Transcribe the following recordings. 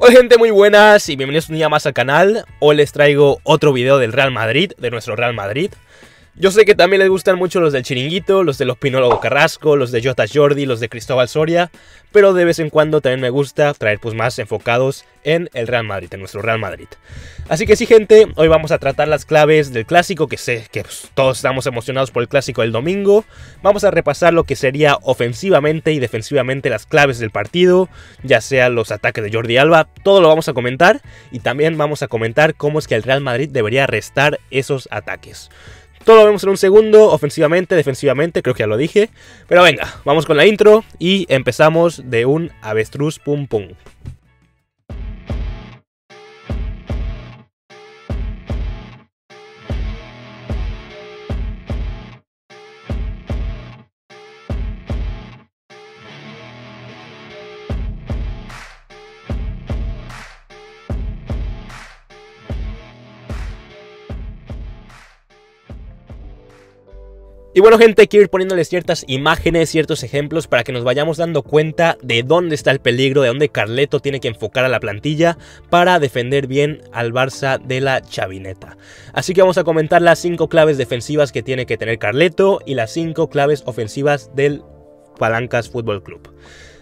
Hola gente muy buenas y bienvenidos un día más al canal. Hoy les traigo otro video del Real Madrid, de nuestro Real Madrid. Yo sé que también les gustan mucho los del Chiringuito, los de los Pinólogo Carrasco, los de Jota Jordi, los de Cristóbal Soria, pero de vez en cuando también me gusta traer pues más enfocados en el Real Madrid, en nuestro Real Madrid. Así que sí gente, hoy vamos a tratar las claves del clásico, que sé que pues, todos estamos emocionados por el clásico del domingo. Vamos a repasar lo que sería ofensivamente y defensivamente las claves del partido, ya sea los ataques de Jordi Alba, todo lo vamos a comentar y también vamos a comentar cómo es que el Real Madrid debería restar esos ataques. Todo lo vemos en un segundo, ofensivamente, defensivamente, creo que ya lo dije. Pero venga, vamos con la intro y empezamos de un avestruz pum pum. Y bueno gente, quiero ir poniéndoles ciertas imágenes, ciertos ejemplos para que nos vayamos dando cuenta de dónde está el peligro, de dónde Carleto tiene que enfocar a la plantilla para defender bien al Barça de la chavineta. Así que vamos a comentar las 5 claves defensivas que tiene que tener Carleto y las 5 claves ofensivas del Palancas Fútbol Club.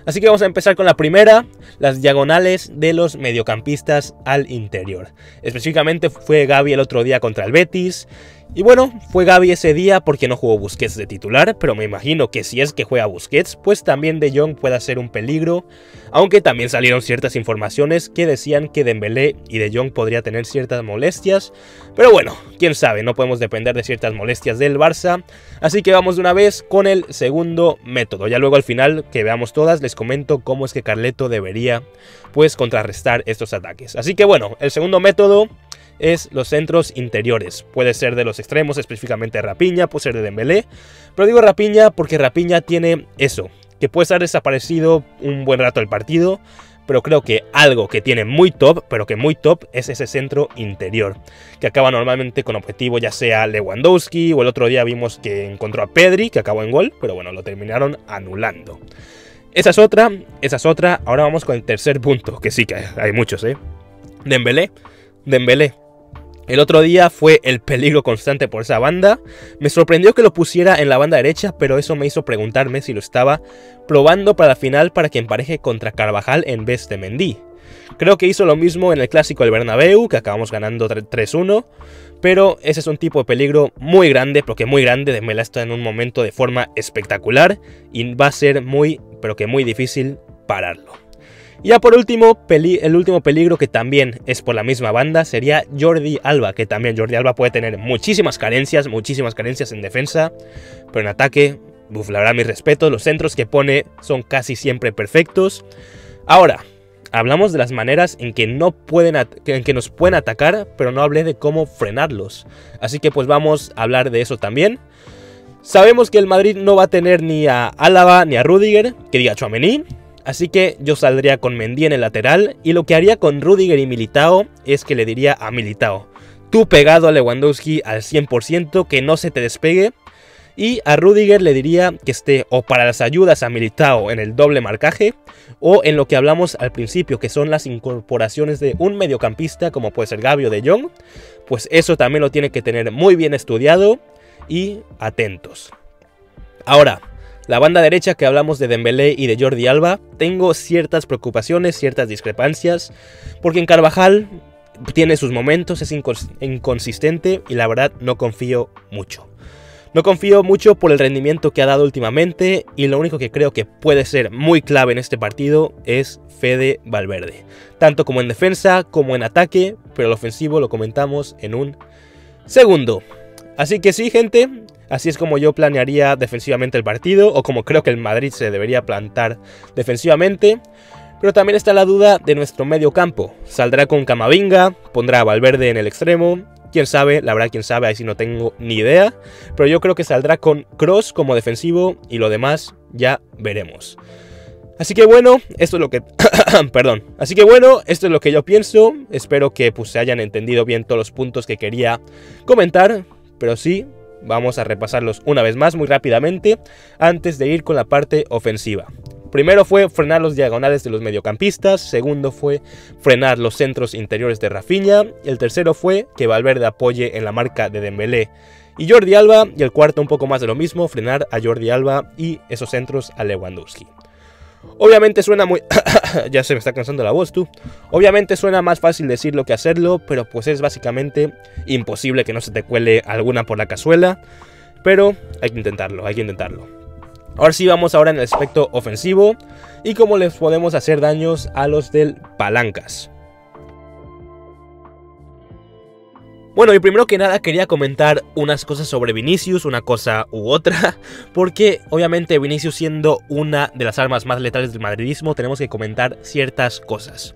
Así que vamos a empezar con la primera, las diagonales de los mediocampistas al interior. Específicamente fue Gaby el otro día contra el Betis y bueno, fue Gaby ese día porque no jugó Busquets de titular, pero me imagino que si es que juega Busquets, pues también De Jong pueda ser un peligro, aunque también salieron ciertas informaciones que decían que Dembélé y De Jong podría tener ciertas molestias, pero bueno, quién sabe, no podemos depender de ciertas molestias del Barça, así que vamos de una vez con el segundo método. Ya luego al final que veamos todas les comento cómo es que Carleto debería pues contrarrestar estos ataques. Así que bueno, el segundo método es los centros interiores. Puede ser de los extremos, específicamente Rapiña, puede ser de Dembélé. Pero digo Rapiña porque Rapiña tiene eso, que puede estar desaparecido un buen rato del partido, pero creo que algo que tiene muy top, pero que muy top, es ese centro interior, que acaba normalmente con objetivo ya sea Lewandowski, o el otro día vimos que encontró a Pedri, que acabó en gol, pero bueno, lo terminaron anulando. Esa es otra, esa es otra, ahora vamos con el tercer punto, que sí que hay muchos, ¿eh? Dembélé, Dembélé, el otro día fue el peligro constante por esa banda. Me sorprendió que lo pusiera en la banda derecha, pero eso me hizo preguntarme si lo estaba probando para la final para que empareje contra Carvajal en vez de Mendy. Creo que hizo lo mismo en el clásico del Bernabéu, que acabamos ganando 3-1, pero ese es un tipo de peligro muy grande, porque muy grande, de Mela está en un momento de forma espectacular y va a ser muy, pero que muy difícil pararlo. Y ya por último, el último peligro que también es por la misma banda sería Jordi Alba, que también Jordi Alba puede tener muchísimas carencias, muchísimas carencias en defensa, pero en ataque, uf, la verdad mi respeto, los centros que pone son casi siempre perfectos. Ahora, hablamos de las maneras en que, no pueden en que nos pueden atacar, pero no hablé de cómo frenarlos. Así que pues vamos a hablar de eso también. Sabemos que el Madrid no va a tener ni a Álava ni a Rudiger, que diga Chouameni, Así que yo saldría con Mendy en el lateral y lo que haría con Rudiger y Militao es que le diría a Militao, tú pegado a Lewandowski al 100%, que no se te despegue. Y a Rudiger le diría que esté o para las ayudas a Militao en el doble marcaje o en lo que hablamos al principio, que son las incorporaciones de un mediocampista como puede ser Gabio de Jong. Pues eso también lo tiene que tener muy bien estudiado y atentos. Ahora, la banda derecha que hablamos de Dembélé y de Jordi Alba, tengo ciertas preocupaciones, ciertas discrepancias, porque en Carvajal tiene sus momentos, es inconsistente y la verdad no confío mucho. No confío mucho por el rendimiento que ha dado últimamente y lo único que creo que puede ser muy clave en este partido es Fede Valverde. Tanto como en defensa como en ataque, pero el ofensivo lo comentamos en un segundo. Así que sí, gente, Así es como yo planearía defensivamente el partido, o como creo que el Madrid se debería plantar defensivamente. Pero también está la duda de nuestro medio campo. ¿Saldrá con Camavinga? ¿Pondrá a Valverde en el extremo? Quién sabe, la verdad, quién sabe, ahí sí no tengo ni idea. Pero yo creo que saldrá con Cross como defensivo y lo demás ya veremos. Así que bueno, esto es lo que... Perdón. Así que bueno, esto es lo que yo pienso. Espero que pues, se hayan entendido bien todos los puntos que quería comentar. Pero sí, Vamos a repasarlos una vez más muy rápidamente antes de ir con la parte ofensiva. Primero fue frenar los diagonales de los mediocampistas, segundo fue frenar los centros interiores de Rafinha, el tercero fue que Valverde apoye en la marca de Dembélé y Jordi Alba, y el cuarto un poco más de lo mismo, frenar a Jordi Alba y esos centros a Lewandowski. Obviamente suena muy... ya se me está cansando la voz tú. Obviamente suena más fácil decirlo que hacerlo, pero pues es básicamente imposible que no se te cuele alguna por la cazuela. Pero hay que intentarlo, hay que intentarlo. Ahora sí vamos ahora en el aspecto ofensivo y cómo les podemos hacer daños a los del palancas. Bueno, y primero que nada quería comentar unas cosas sobre Vinicius, una cosa u otra, porque obviamente Vinicius siendo una de las armas más letales del madridismo, tenemos que comentar ciertas cosas.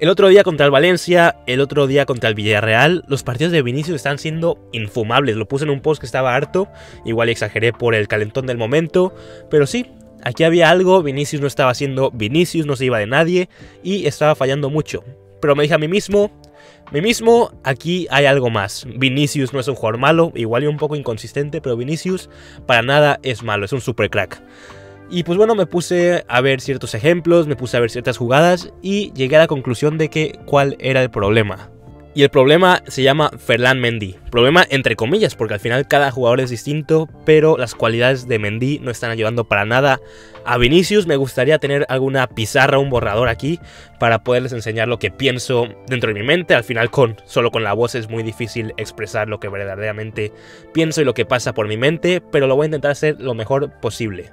El otro día contra el Valencia, el otro día contra el Villarreal, los partidos de Vinicius están siendo infumables. Lo puse en un post que estaba harto, igual exageré por el calentón del momento, pero sí, aquí había algo, Vinicius no estaba siendo Vinicius, no se iba de nadie y estaba fallando mucho. Pero me dije a mí mismo, mí mismo, aquí hay algo más. Vinicius no es un jugador malo, igual y un poco inconsistente, pero Vinicius para nada es malo, es un super crack. Y pues bueno, me puse a ver ciertos ejemplos, me puse a ver ciertas jugadas y llegué a la conclusión de que cuál era el problema. Y el problema se llama Ferland Mendy. Problema entre comillas, porque al final cada jugador es distinto, pero las cualidades de Mendy no están ayudando para nada a Vinicius. Me gustaría tener alguna pizarra, un borrador aquí, para poderles enseñar lo que pienso dentro de mi mente. Al final, con solo con la voz es muy difícil expresar lo que verdaderamente pienso y lo que pasa por mi mente, pero lo voy a intentar hacer lo mejor posible.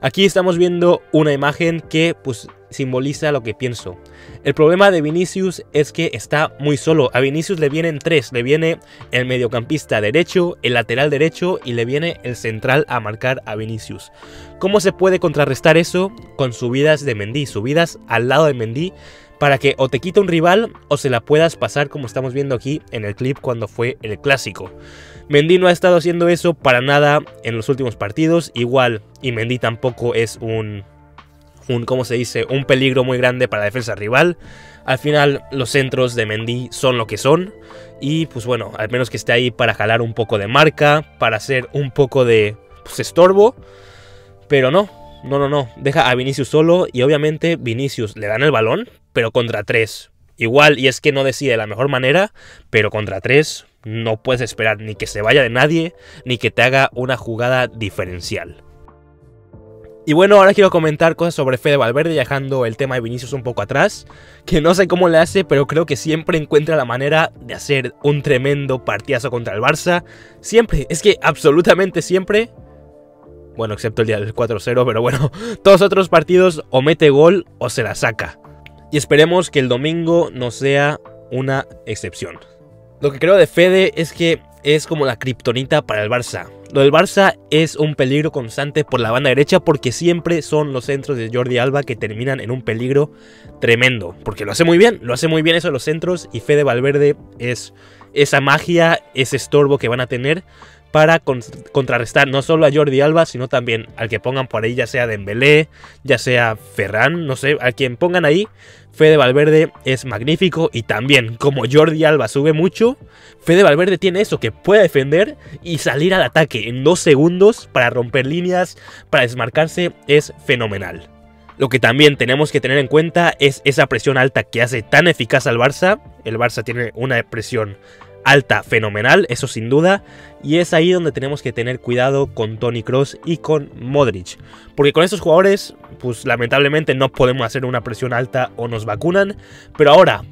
Aquí estamos viendo una imagen que pues simboliza lo que pienso. El problema de Vinicius es que está muy solo. A Vinicius le vienen tres. Le viene el mediocampista derecho, el lateral derecho y le viene el central a marcar a Vinicius. ¿Cómo se puede contrarrestar eso? Con subidas de Mendy, subidas al lado de Mendy para que o te quite un rival o se la puedas pasar como estamos viendo aquí en el clip cuando fue el clásico. Mendy no ha estado haciendo eso para nada en los últimos partidos, igual y Mendy tampoco es un un, ¿cómo se dice? Un peligro muy grande para la defensa rival. Al final, los centros de Mendy son lo que son. Y pues bueno, al menos que esté ahí para jalar un poco de marca, para hacer un poco de pues, estorbo. Pero no, no, no, no. Deja a Vinicius solo y obviamente Vinicius le dan el balón, pero contra tres. Igual, y es que no decide de la mejor manera, pero contra tres no puedes esperar ni que se vaya de nadie, ni que te haga una jugada diferencial. Y bueno, ahora quiero comentar cosas sobre Fede Valverde, dejando el tema de Vinicius un poco atrás, que no sé cómo le hace, pero creo que siempre encuentra la manera de hacer un tremendo partidazo contra el Barça. Siempre, es que absolutamente siempre. Bueno, excepto el día del 4-0, pero bueno, todos otros partidos o mete gol o se la saca. Y esperemos que el domingo no sea una excepción. Lo que creo de Fede es que es como la kriptonita para el Barça. Lo del Barça es un peligro constante por la banda derecha porque siempre son los centros de Jordi Alba que terminan en un peligro tremendo. Porque lo hace muy bien, lo hace muy bien eso de los centros y Fede Valverde es esa magia, ese estorbo que van a tener para contrarrestar no solo a Jordi Alba, sino también al que pongan por ahí, ya sea Dembélé, ya sea Ferran, no sé, a quien pongan ahí, Fede Valverde es magnífico y también como Jordi Alba sube mucho, Fede Valverde tiene eso, que puede defender y salir al ataque en dos segundos para romper líneas, para desmarcarse, es fenomenal. Lo que también tenemos que tener en cuenta es esa presión alta que hace tan eficaz al Barça. El Barça tiene una presión alta fenomenal, eso sin duda, y es ahí donde tenemos que tener cuidado con Tony Cross y con Modric, porque con estos jugadores, pues lamentablemente no podemos hacer una presión alta o nos vacunan, pero ahora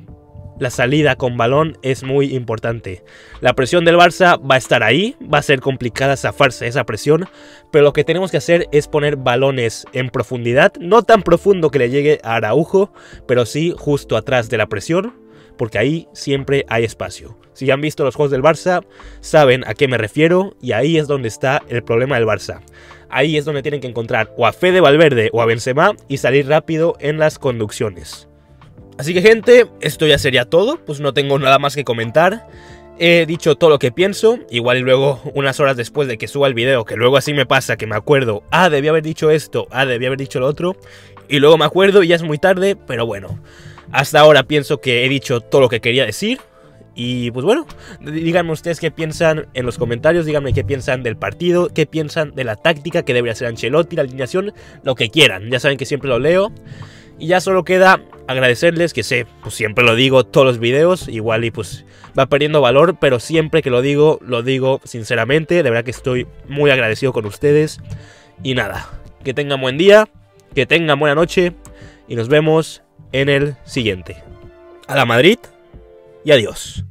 la salida con balón es muy importante. La presión del Barça va a estar ahí, va a ser complicada zafarse esa presión, pero lo que tenemos que hacer es poner balones en profundidad, no tan profundo que le llegue a Araujo, pero sí justo atrás de la presión, porque ahí siempre hay espacio. Si han visto los juegos del Barça, saben a qué me refiero y ahí es donde está el problema del Barça. Ahí es donde tienen que encontrar o a Fede Valverde o a Benzema y salir rápido en las conducciones. Así que gente, esto ya sería todo, pues no tengo nada más que comentar. He dicho todo lo que pienso, igual y luego unas horas después de que suba el video, que luego así me pasa, que me acuerdo, ah, debía haber dicho esto, ah, debía haber dicho lo otro, y luego me acuerdo y ya es muy tarde, pero bueno. Hasta ahora pienso que he dicho todo lo que quería decir Y pues bueno, díganme ustedes qué piensan en los comentarios, díganme qué piensan del partido, qué piensan de la táctica que debería ser Ancelotti, la alineación, lo que quieran. Ya saben que siempre lo leo. Y ya solo queda agradecerles, que sé, pues siempre lo digo todos los videos, igual y pues va perdiendo valor, pero siempre que lo digo, lo digo sinceramente, de verdad que estoy muy agradecido con ustedes. Y nada, que tengan buen día, que tengan buena noche y nos vemos en el siguiente. A la Madrid y adiós.